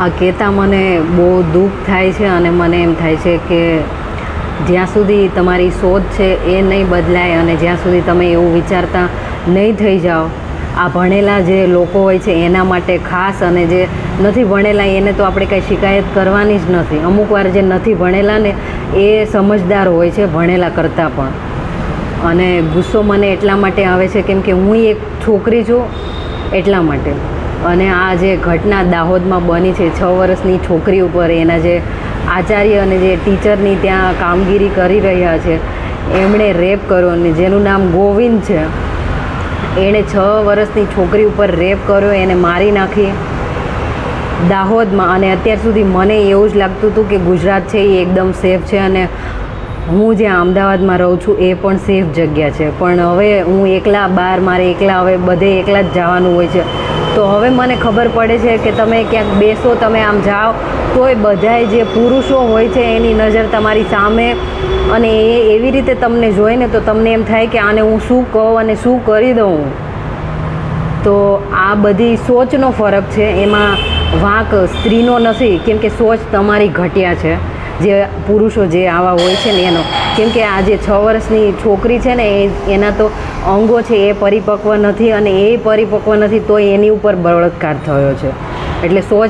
આ કહેતા મને બહુ દુઃખ થાય છે અને મને એમ થાય છે કે જ્યાં સુધી તમારી સોચ છે એ નહીં બદલાય અને જ્યાં સુધી તમે એવું વિચારતા નહીં થઈ જાઓ, આ ભણેલા જે લોકો હોય છે એના માટે ખાસ અને જે નથી ભણેલા એને તો આપણે કાંઈ શિકાયત કરવાની જ નથી. અમુક વાર જે નથી ભણેલા ને એ સમજદાર હોય છે ભણેલા કરતાં પણ. અને ગુસ્સો મને એટલા માટે આવે છે કેમ કે હું એક છોકરી છું એટલા માટે. અને આ જે ઘટના દાહોદમાં બની છે, છ વર્ષની છોકરી ઉપર એના જે આચાર્ય અને જે ટીચરની ત્યાં કામગીરી કરી રહ્યા છે, એમણે રેપ કર્યો અને જેનું નામ ગોવિંદ છે. એણે છ વર્ષની છોકરી ઉપર રેપ કર્યો, એને મારી નાખી દાહોદમાં અને અત્યાર સુધી મને એવું જ લાગતું હતું કે ગુજરાત છે એ એકદમ સેફ છે અને હું જ્યાં અમદાવાદમાં રહું છું એ પણ સેફ જગ્યા છે. પણ હવે હું એકલા બહાર મારે એકલા, હવે બધે એકલા જ જવાનું હોય છે. તો હવે મને ખબર પડે છે કે તમે ક્યાંક બેસો, તમે આમ જાઓ. તોય બધાય જે પુરુષો હોય છે એની નજર તમારી સામે અને એ એવી રીતે તમને જોઈને તો તમને એમ થાય કે આને હું શું કહું અને શું કરી દઉં. તો આ બધી સોચનો ફરક છે. એમાં વાંક સ્ત્રીનો નથી, કેમ કે સોચ તમારી ઘટ્યા છે. જે પુરુષો જે આવા હોય છે ને એનો. કેમ કે આ જે છ વર્ષની છોકરી છે ને એ એના તો અંગો છે, એ પરિપક્વ નથી અને એ પરિપક્વ નથી, તો એની ઉપર બળાત્કાર થયો છે. એટલે સોચ